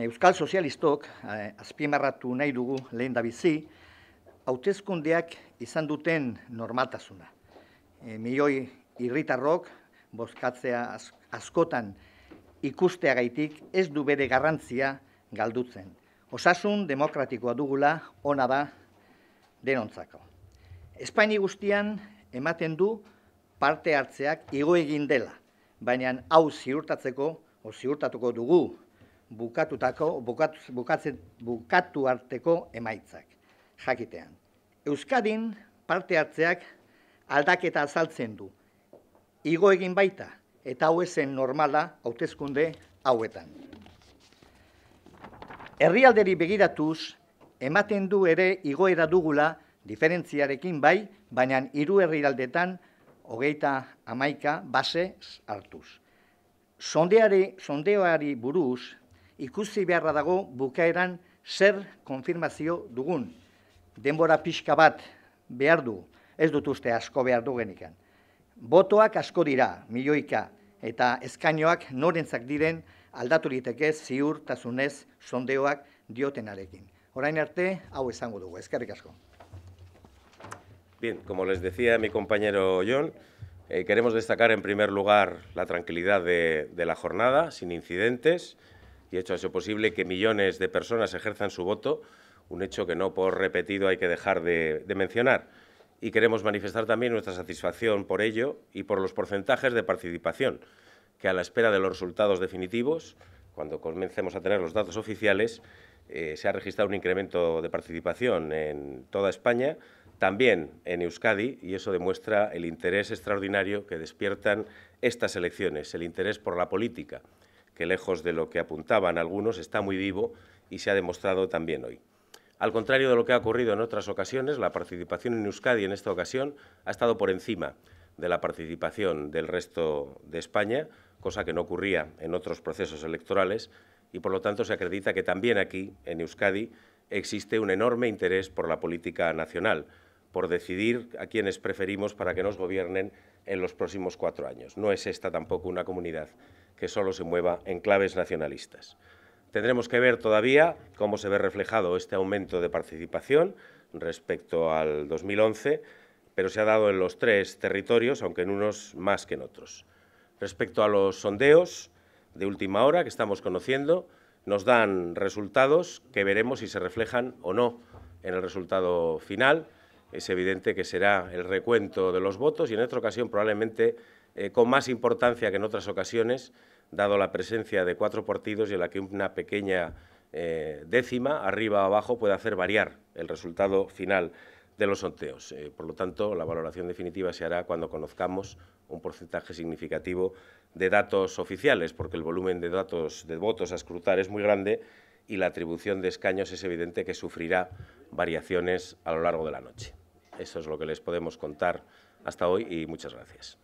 Euskal Sozialistok, eh, azpimarratu nahi dugu lehen da bizi, hautezkundeak izan duten normaltasuna. E, milioi irritarrok, bozkatzea askotan ikusteagaitik ez du bere garrantzia galdutzen. Osasun demokratikoa dugula ona da denontzako. Espaini guztian ematen du parte hartzeak igo egin dela, baina hau ziurtatzeko, o ziurtatuko dugu bukatutako, bukatzen, bukatu arteko emaitzak, jakitean. Euskadin parte hartzeak aldaketa azaltzen du. Igo egin baita, eta hau ezen normala hautezkunde hauetan. Herrialderi begiratuz, ematen du ere igoera dugula diferentziarekin bai, baina hiru herrialdetan hogeita amaika base hartuz. Sondeari, sondeoari buruz, ikusi beharra dago bukaeran zer konfirmazio dugun. Denbora pixka bat behar du, ez dut uste asko behar du genikan. Botoak asko dira, milioika, eta eskainoak norentzak diren aldatu liteke ziurtasunez sondeoak diotenarekin. Orain arte, hau esango dugu. Eskerrik asko. Bien, como les decía mi compañero John, eh, queremos destacar en primer lugar la tranquilidad de, la jornada, sin incidentes, y hecho eso posible que millones de personas ejerzan su voto, un hecho que no por repetido hay que dejar de mencionar. Y queremos manifestar también nuestra satisfacción por ello y por los porcentajes de participación, que a la espera de los resultados definitivos, cuando comencemos a tener los datos oficiales, eh, se ha registrado un incremento de participación en toda España, también en Euskadi, y eso demuestra el interés extraordinario que despiertan estas elecciones, el interés por la política, que lejos de lo que apuntaban algunos está muy vivo y se ha demostrado también hoy. Al contrario de lo que ha ocurrido en otras ocasiones, la participación en Euskadi en esta ocasión ha estado por encima de la participación del resto de España, cosa que no ocurría en otros procesos electorales, y por lo tanto se acredita que también aquí, en Euskadi, existe un enorme interés por la política nacional, por decidir a quienes preferimos para que nos gobiernen en los próximos cuatro años. No es esta tampoco una comunidad que solo se mueva en claves nacionalistas. Tendremos que ver todavía cómo se ve reflejado este aumento de participación respecto al 2011, pero se ha dado en los tres territorios, aunque en unos más que en otros. Respecto a los sondeos de última hora que estamos conociendo, nos dan resultados que veremos si se reflejan o no en el resultado final. Es evidente que será el recuento de los votos y en esta ocasión probablemente eh, con más importancia que en otras ocasiones, dado la presencia de cuatro partidos y en la que una pequeña eh, décima, arriba o abajo, puede hacer variar el resultado final de los sorteos. Eh, por lo tanto, la valoración definitiva se hará cuando conozcamos un porcentaje significativo de datos oficiales, porque el volumen de datos de votos a escrutar es muy grande y la atribución de escaños es evidente que sufrirá variaciones a lo largo de la noche. Eso es lo que les podemos contar hasta hoy y muchas gracias.